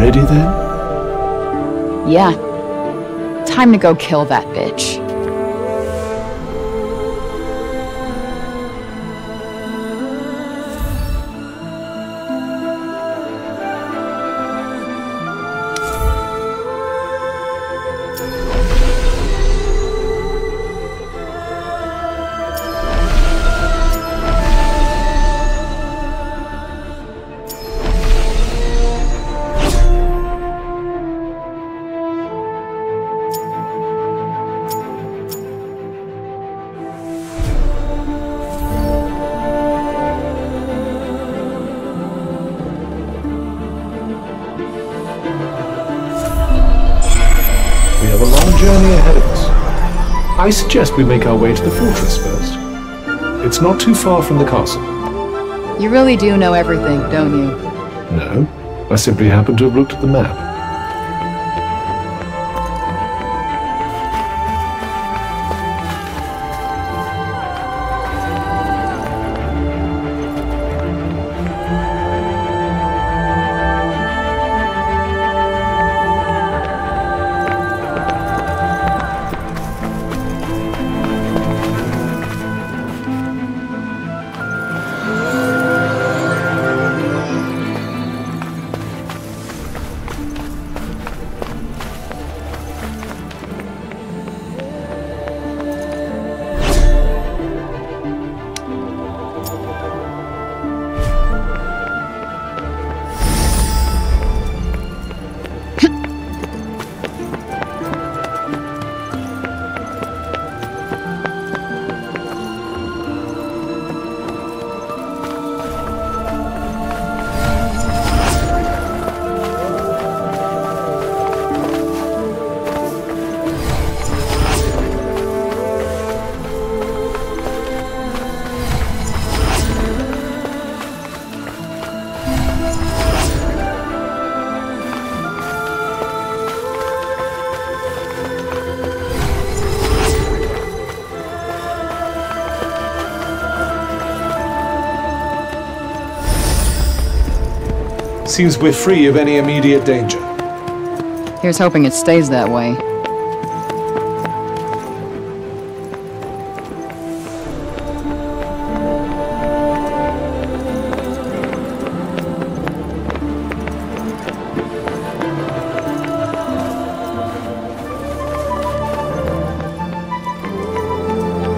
Ready then? Yeah. Time to go kill that bitch. Suggest we make our way to the fortress first. It's not too far from the castle. You really do know everything, don't you? No, I simply happen to have looked at the map. Seems we're free of any immediate danger. Here's hoping it stays that way.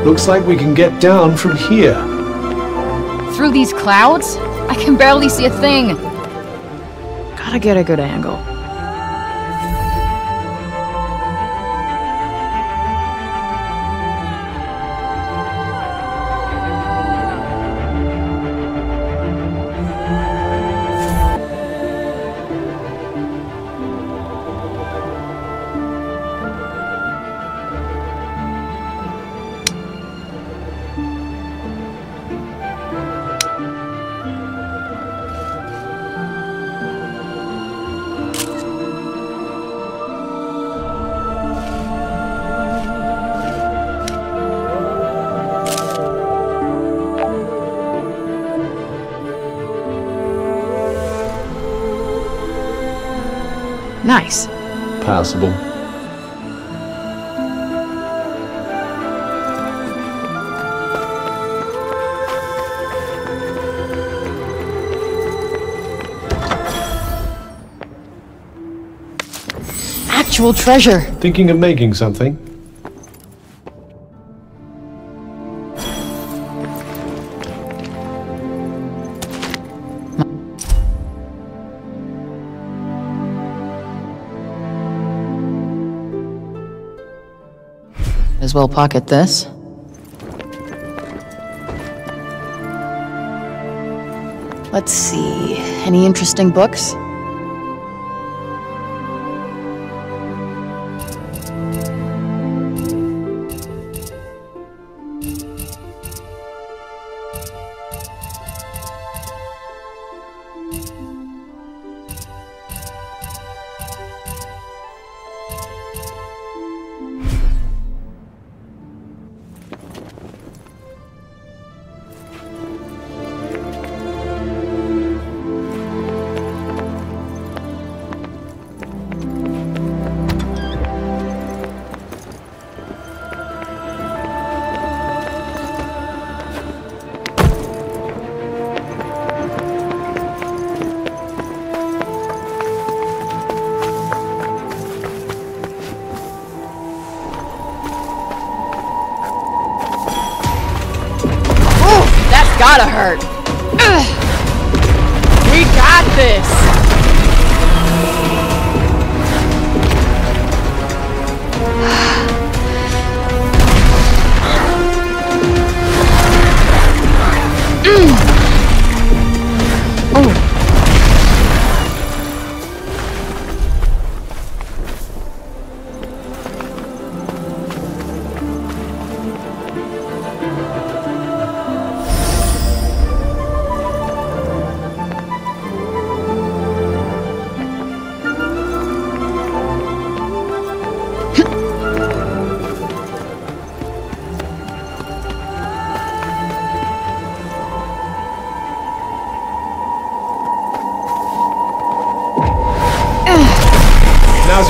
Looks like we can get down from here. Through these clouds? I can barely see a thing. Gotta get a good angle. Nice. Passable. Actual treasure. Thinking of making something? As well pocket this. Let's see. Any interesting books?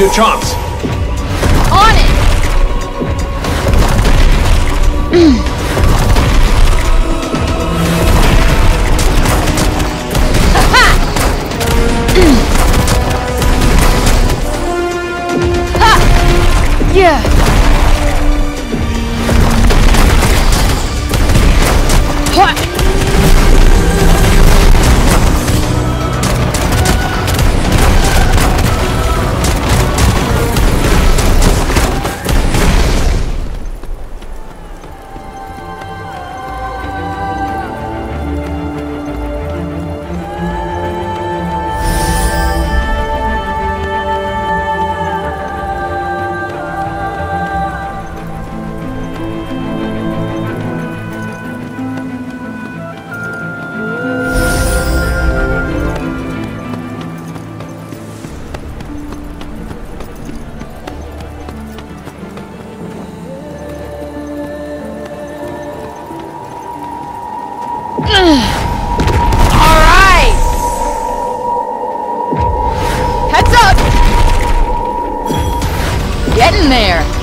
Your chance. Getting there.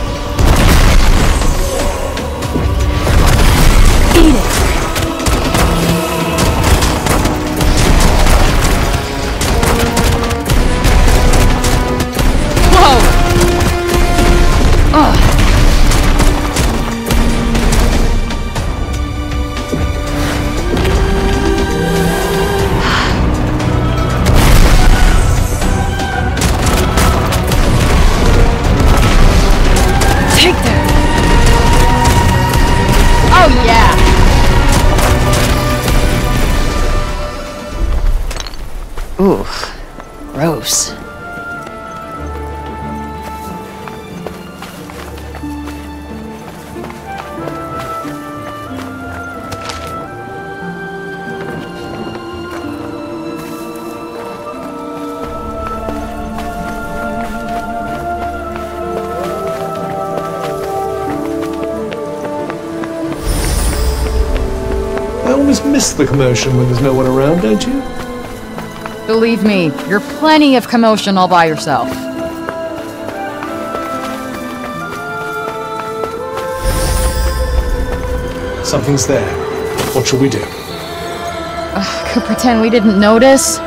The commotion when there's no one around, don't you? Believe me, you're plenty of commotion all by yourself. Something's there. What shall we do? Could pretend we didn't notice.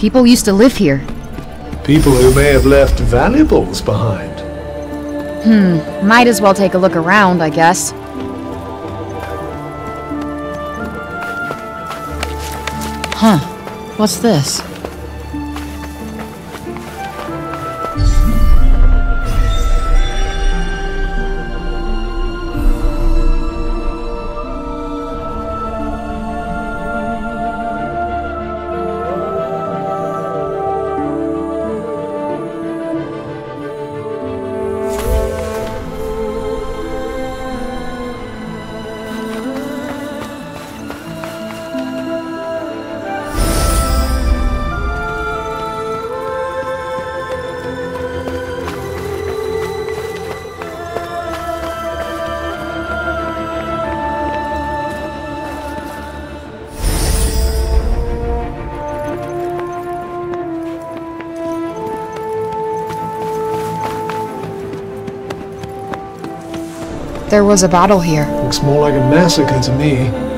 People used to live here. People who may have left valuables behind. Hmm, might as well take a look around, I guess. Huh. What's this? There was a battle here. Looks more like a massacre to me.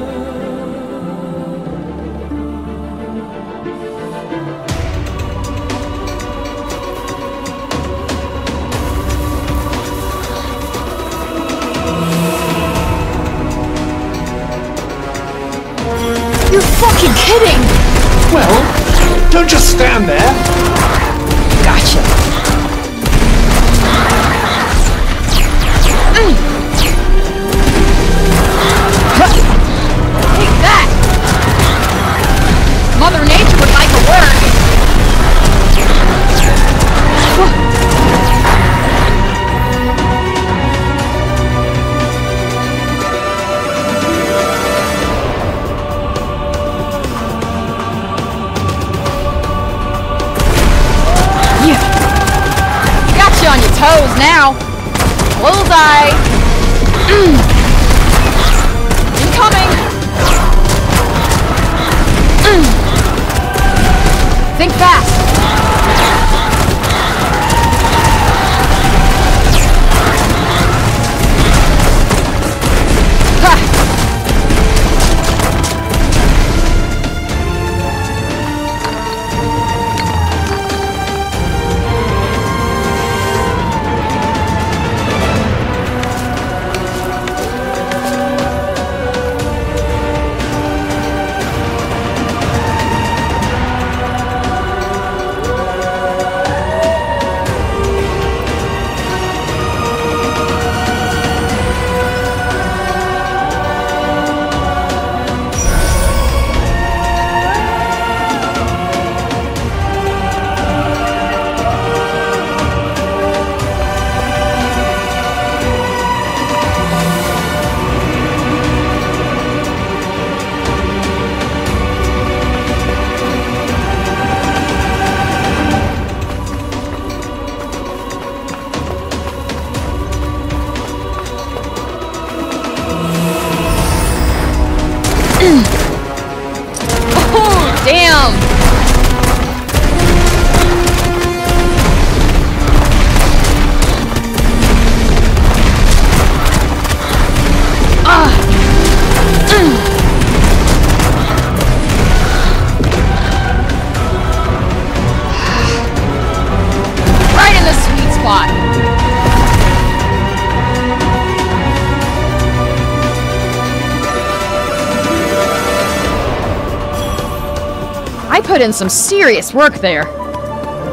Put in some serious work there.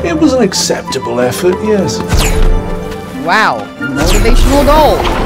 It was an acceptable effort, yes. Wow, motivational goal.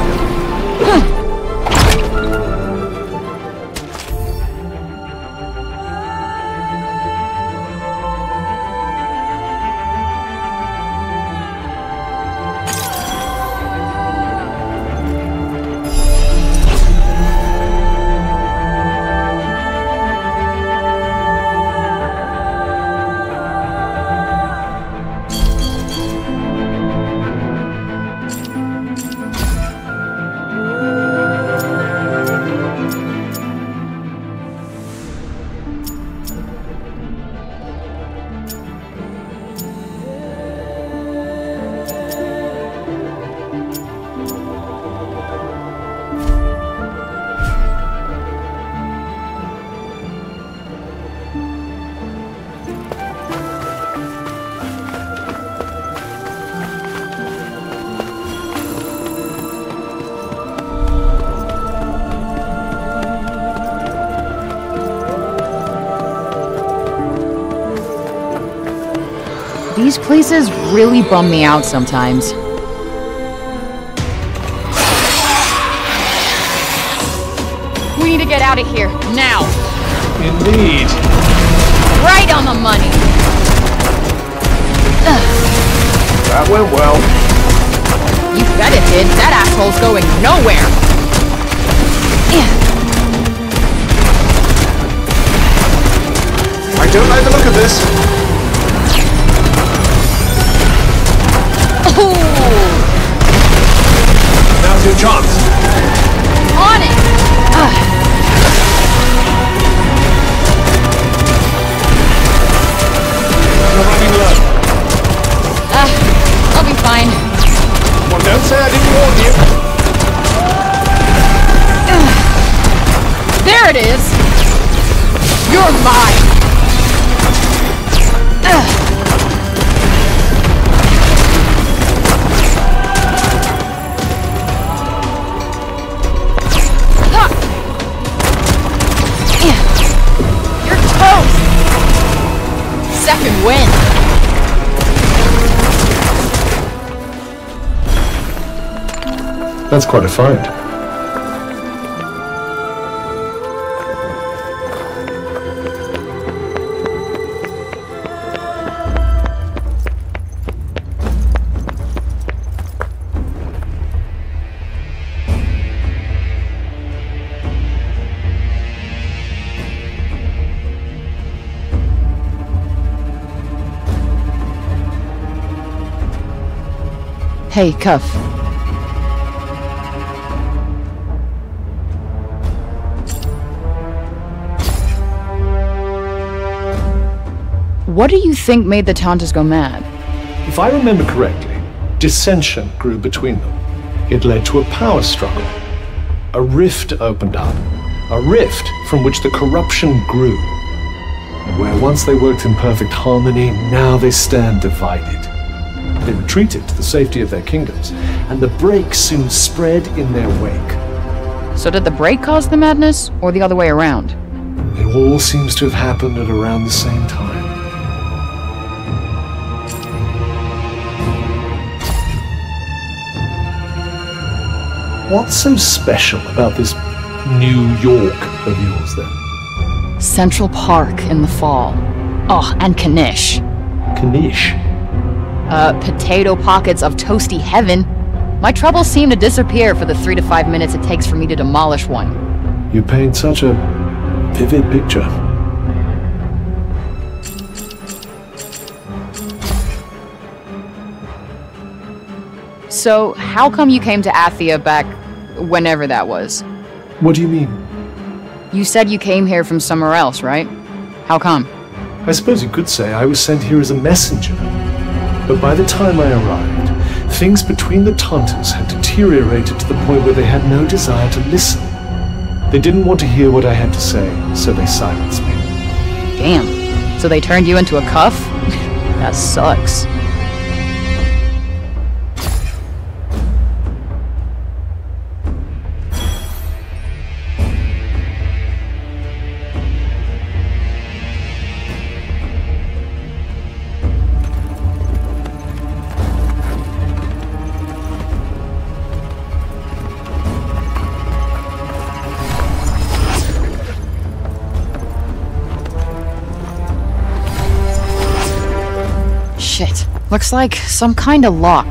These places really bum me out sometimes. We need to get out of here, now! Indeed. Right on the money! That went well. You bet it did. That asshole's going nowhere! I don't like the look of this. Now's your chance. on it! You're running low. Ah, I'll be fine. Well, don't say I didn't warn you. There it is! You're mine! Ha! Win! That's quite a find. Hey, Cuff. What do you think made the Tantas go mad? If I remember correctly, dissension grew between them. It led to a power struggle. A rift opened up. A rift from which the corruption grew. Where once they worked in perfect harmony, now they stand divided. They retreated to the safety of their kingdoms, and the break soon spread in their wake. So did the break cause the madness, or the other way around? It all seems to have happened at around the same time. What's so special about this New York of yours then? Central Park in the fall. Oh, and Knish. Knish. Uh, potato pockets of toasty heaven. My troubles seem to disappear for the three to five minutes it takes for me to demolish one. You paint such a vivid picture. So, how come you came to Athia back whenever that was? What do you mean? You said you came here from somewhere else, right? How come? I suppose you could say I was sent here as a messenger. But by the time I arrived, things between the Tantas had deteriorated to the point where they had no desire to listen. They didn't want to hear what I had to say, so they silenced me. Damn. So they turned you into a cuff? that sucks. Looks like some kind of lock.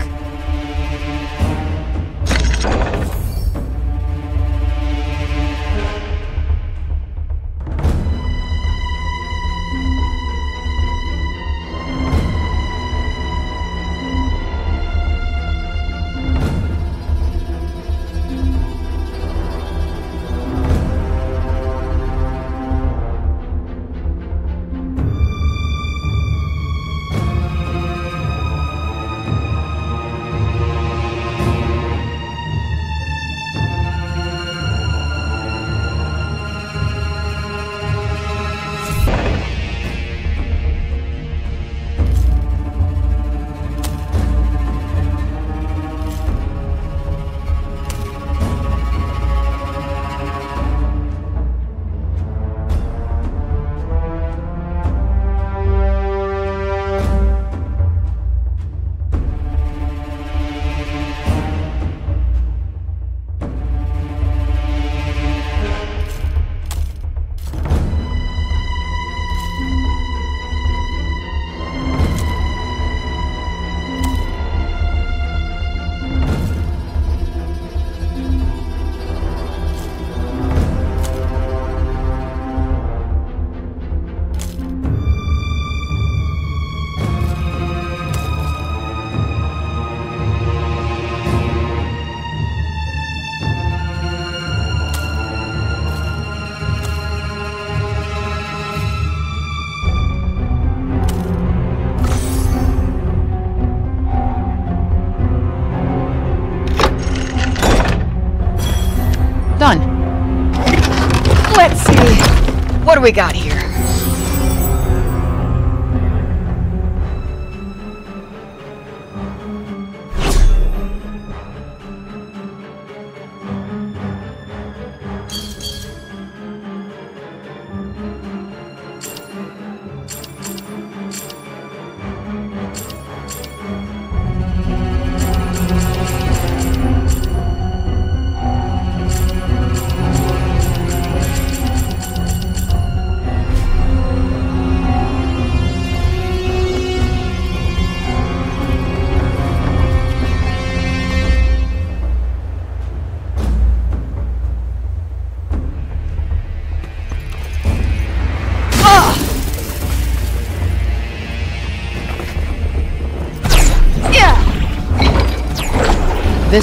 We got here?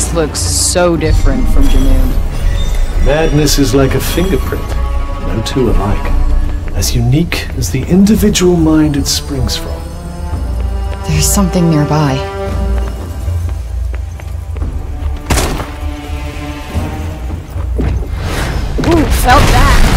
This looks so different from Junoon. Madness is like a fingerprint, no two alike, as unique as the individual mind it springs from. There's something nearby. Ooh, felt that.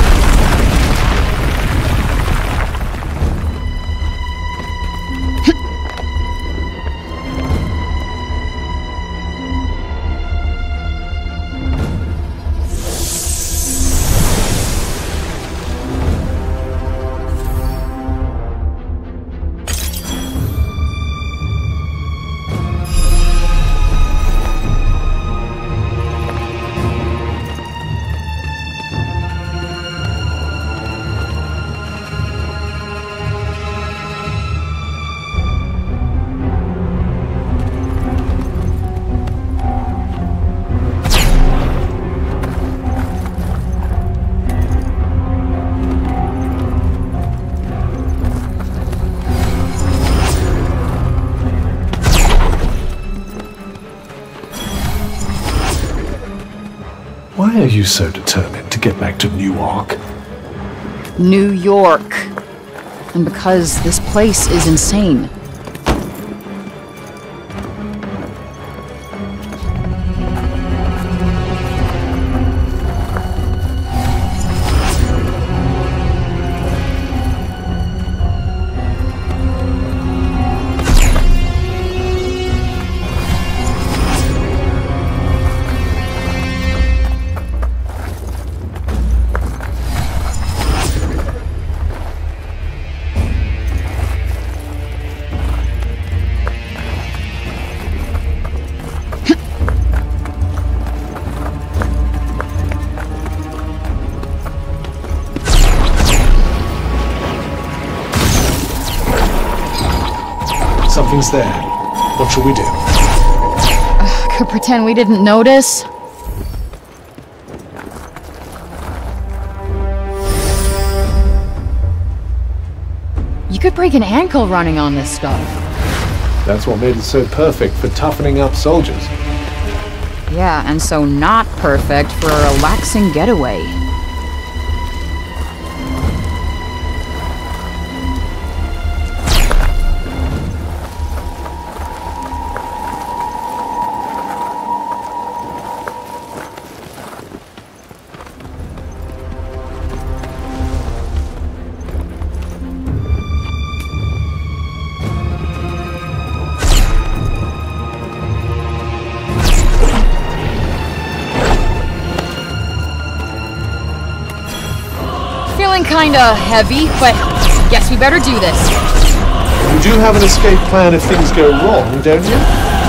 Why are you so determined to get back to Newark? New York. And because this place is insane. Something's there. What shall we do? Could pretend we didn't notice. You could break an ankle running on this stuff. That's what made it so perfect for toughening up soldiers. Yeah, and so not perfect for a relaxing getaway. Kinda heavy, but guess we better do this. You do have an escape plan if things go wrong, don't you?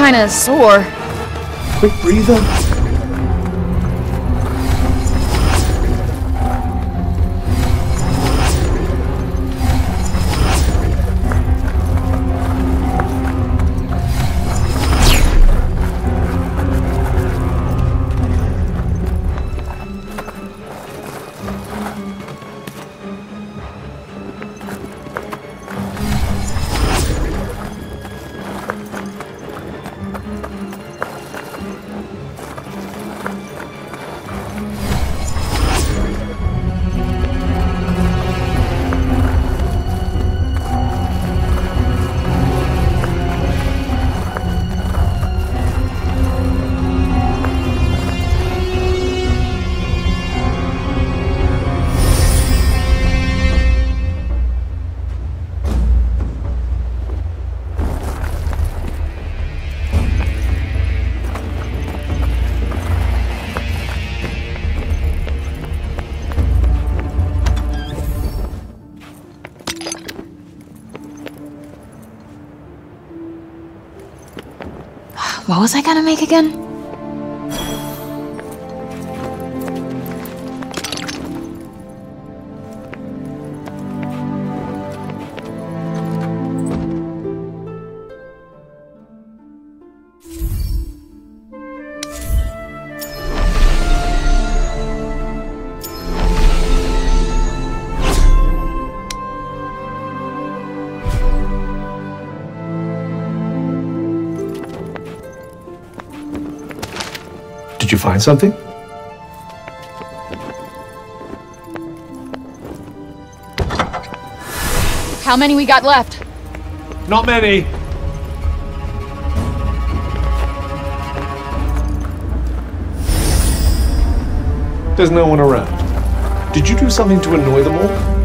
Kinda sore. Quick breather. Was I gonna make again? Find something? How many we got left? Not many. There's no one around. Did you do something to annoy them all?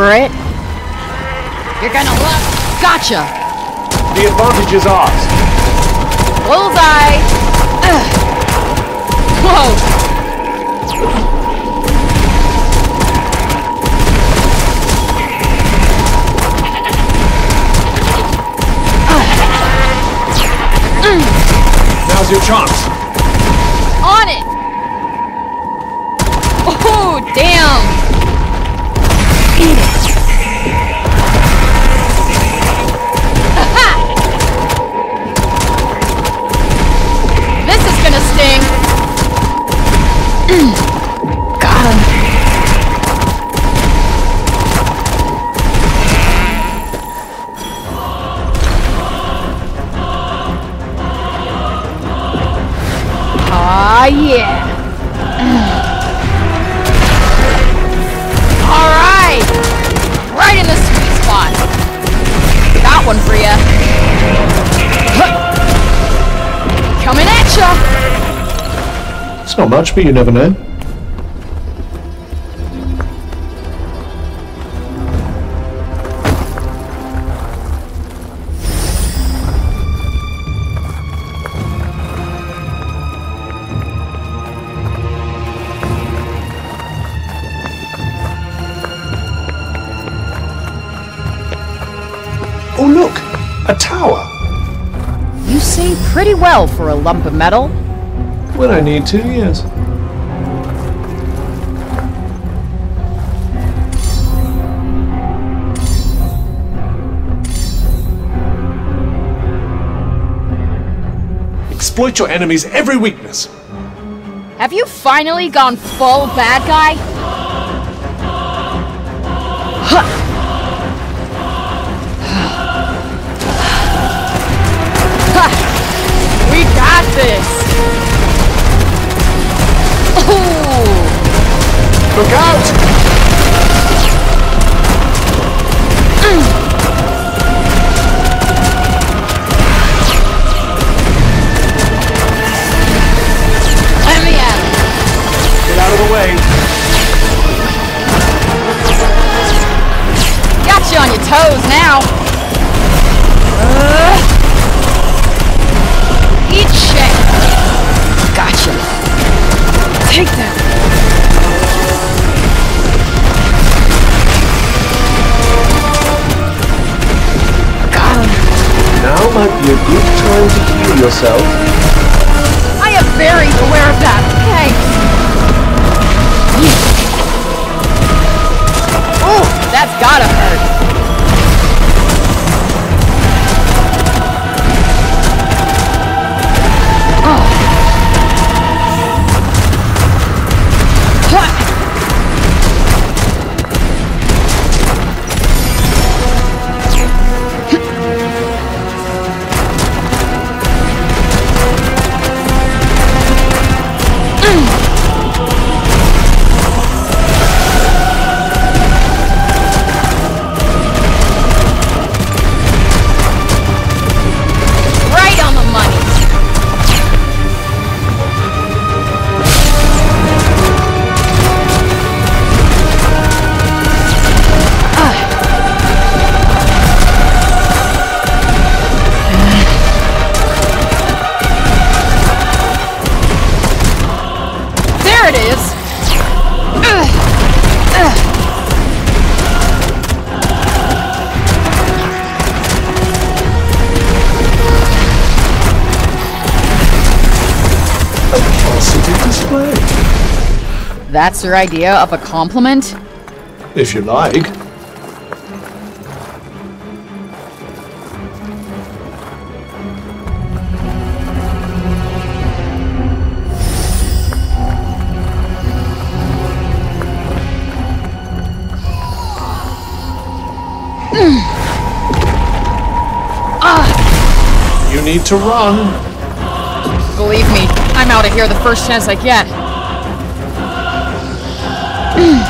For it. You're gonna love. Gotcha. The advantage is ours. Bullseye. Ugh. Whoa. Now's your chance. Much, but you never know. Oh look! A tower! You see pretty well for a lump of metal. When I need to, yes. Exploit your enemy's every weakness. Have you finally gone full bad guy? we got this! Ooh. Look out! On your toes now. Uh, eat shit. Gotcha. Take that. Got him. Now might be a good time to heal yourself. I am very aware of that. Thanks. Ooh, that's gotta hurt. That's your idea of a compliment? If you like. Hmm. Ah. You need to run. Believe me, I'm out of here the first chance I get speed.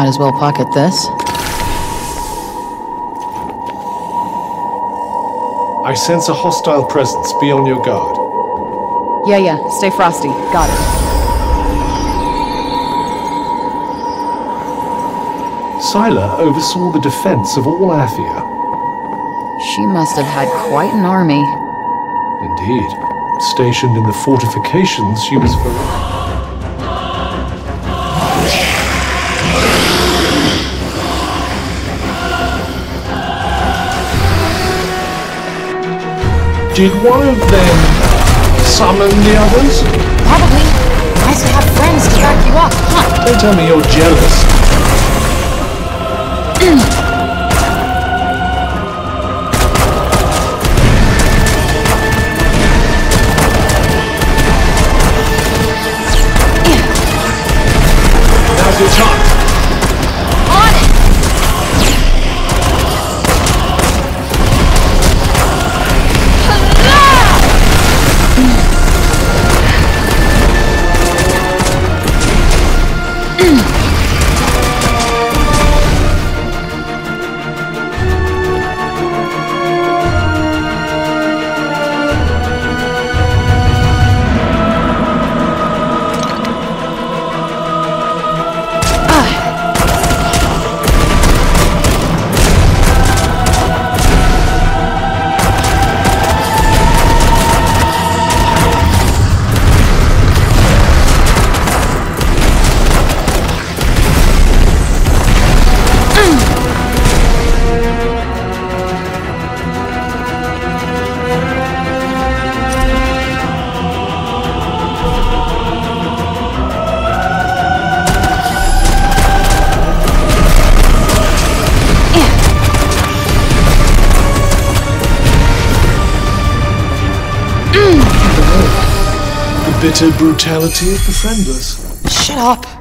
Might as well pocket this. I sense a hostile presence. Be on your guard. Yeah, yeah, stay frosty. Got it. Sila oversaw the defense of all Athia. She must have had quite an army. Indeed. Stationed in the fortifications, she was Did one of them summon the others? Probably. Nice to have friends to back you up, huh? Don't tell me you're jealous. brutality of the friendless. Shut up.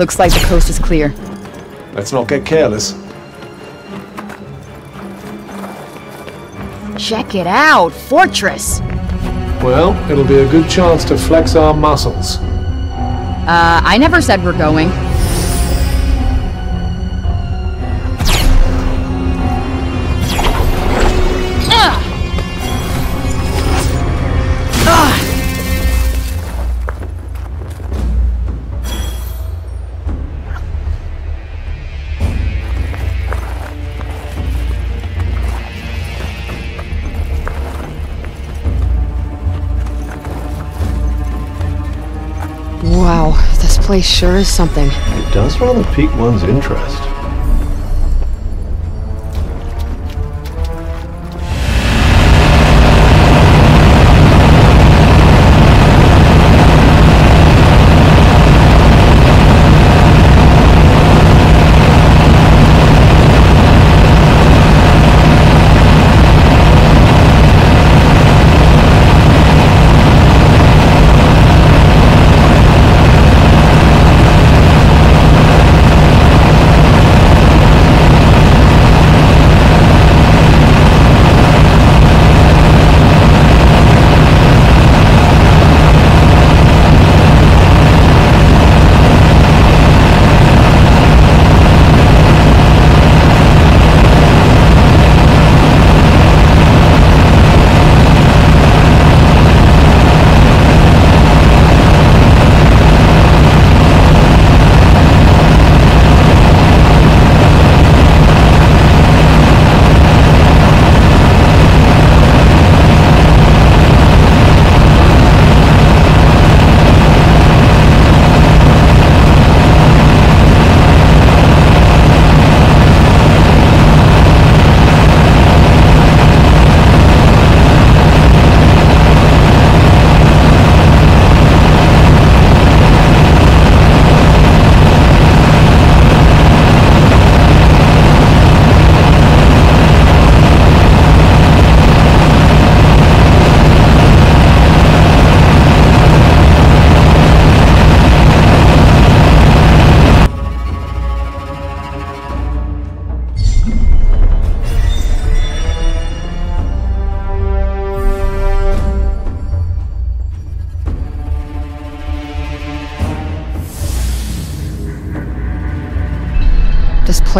Looks like the coast is clear. Let's not get careless. Check it out! Fortress! Well, it'll be a good chance to flex our muscles. Uh, I never said we're going. Place sure is something. It does rather pique one's interest.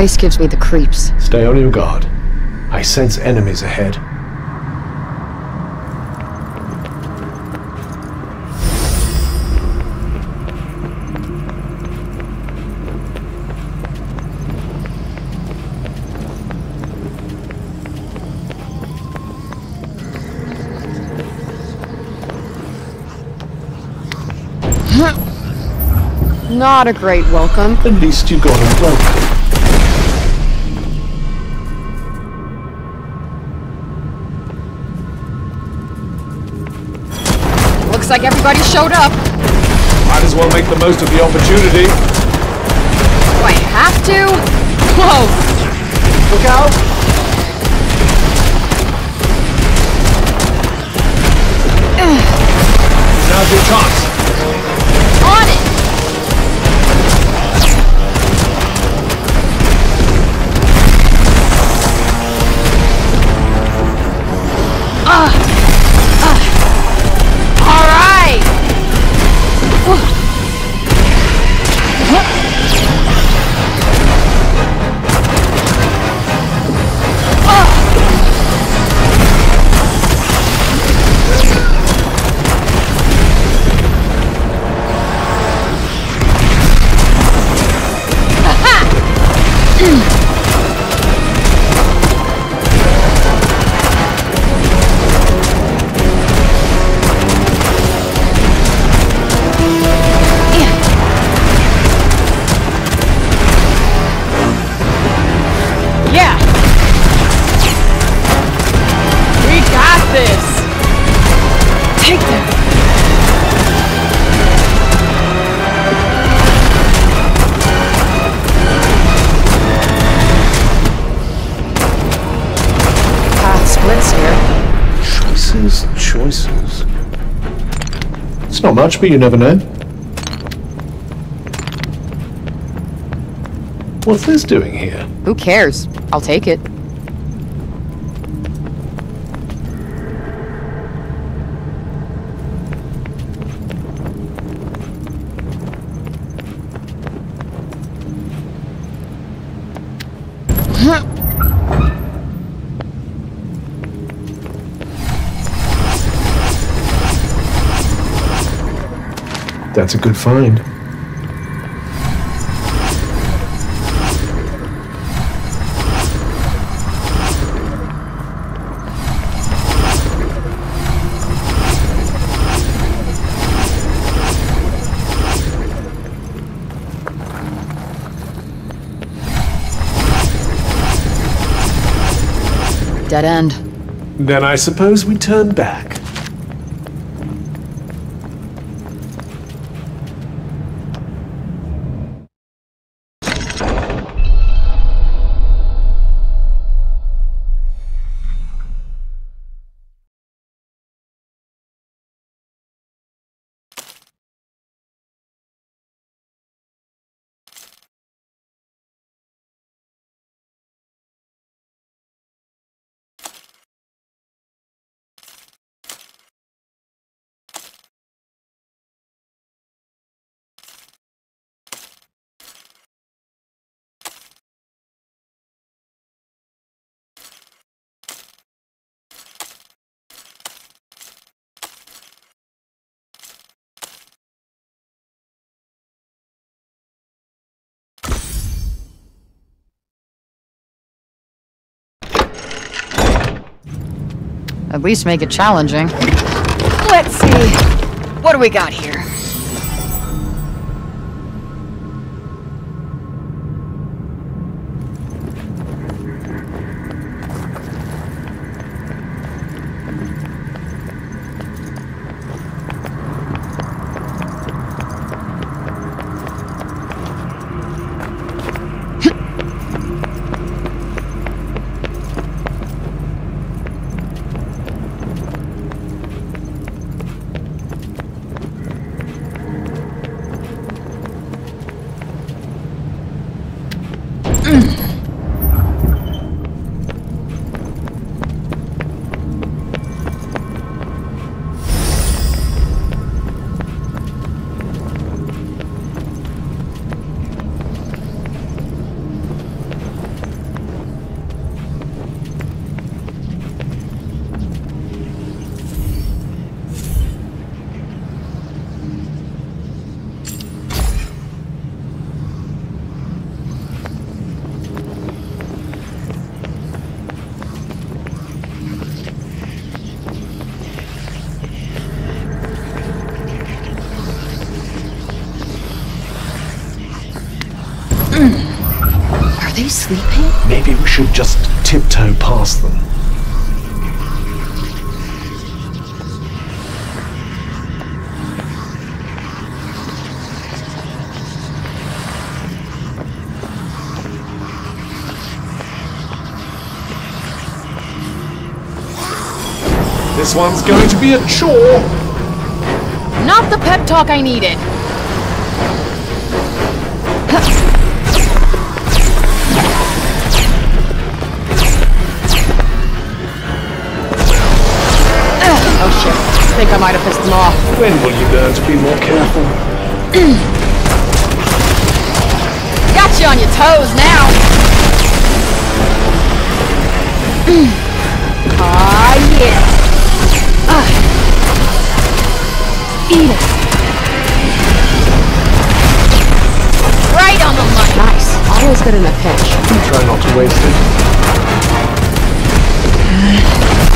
Place gives me the creeps. Stay on your guard. I sense enemies ahead. Not a great welcome. At least you got a welcome. Looks like everybody showed up. Might as well make the most of the opportunity. Do I have to? Whoa! Look out! Now's your chance. But you never know. What's this doing here? Who cares? I'll take it. That's a good find. Dead end. Then I suppose we turn back. At least make it challenging. Let's see. What do we got here? Are should just tiptoe past them. This one's going to be a chore. Not the pep talk I needed. I think I might have pissed them off. When will you learn to be more careful? Got you on your toes now. Ah, yeah. Ah. Eat it. Right on the money. Nice. Always good in a pinch. Try not to waste it.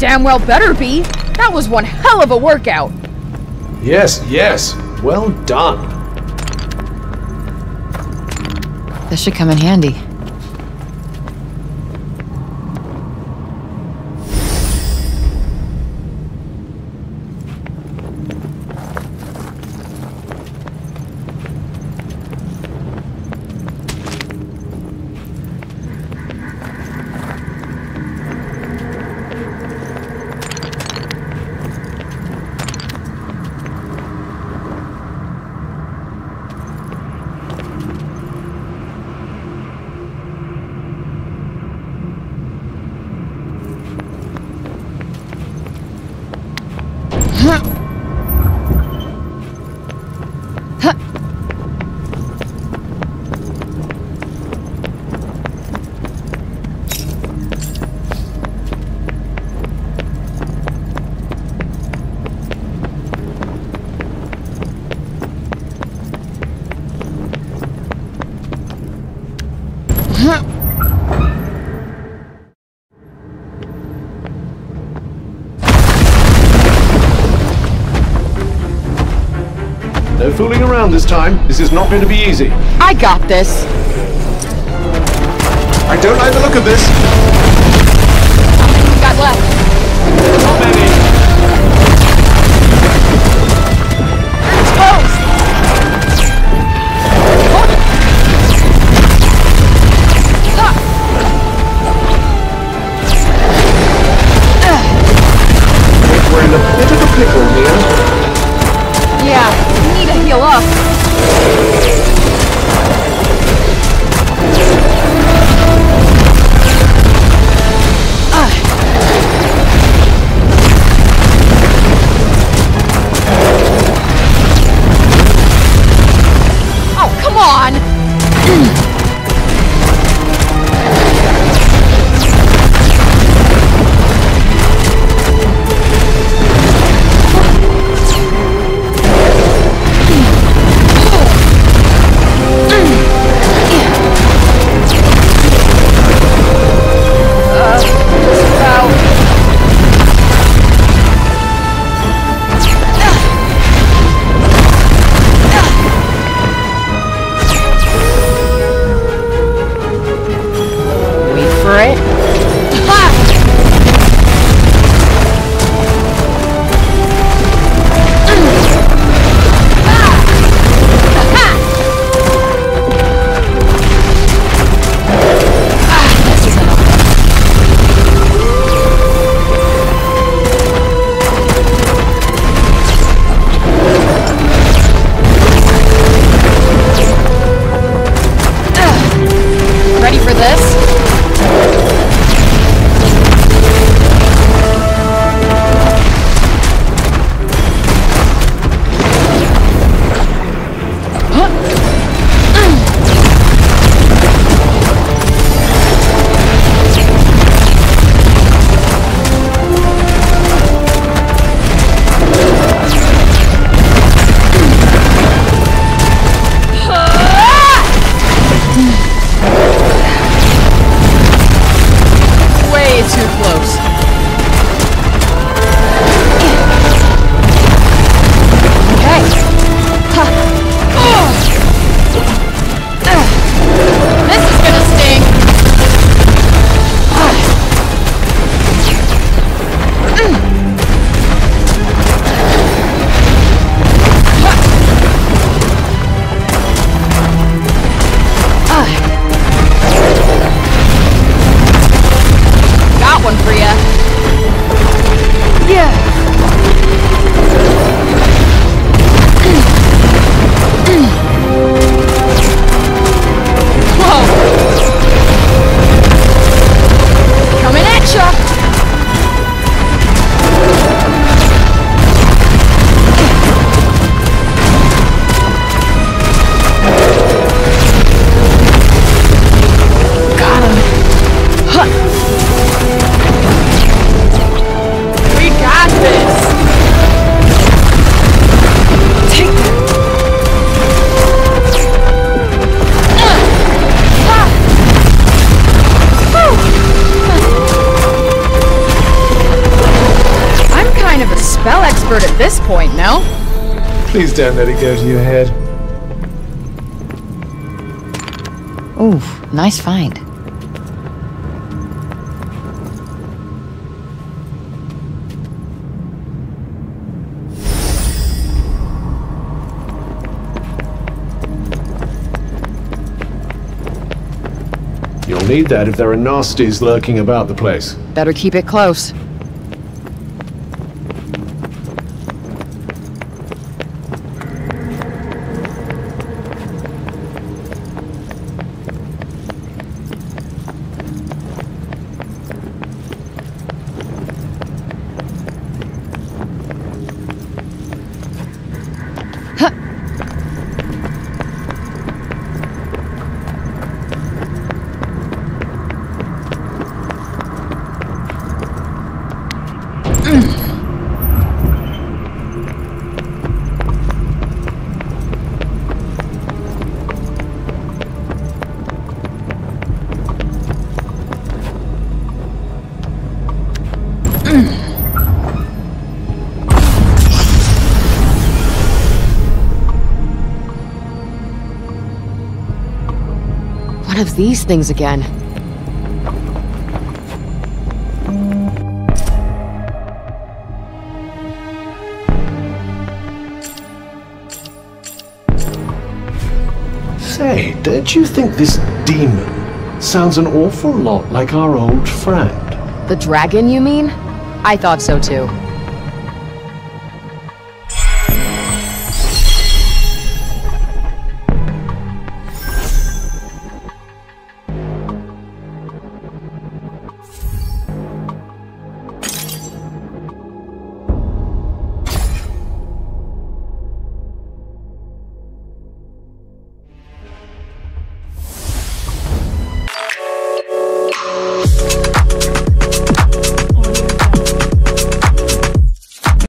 damn well better be. That was one hell of a workout. Yes, yes. Well done. This should come in handy. this time. This is not going to be easy. I got this. I don't like the look of this. How many got left? You'll need that if there are nasties lurking about the place. Better keep it close. These things again. Say, don't you think this demon sounds an awful lot like our old friend? The dragon, you mean? I thought so too.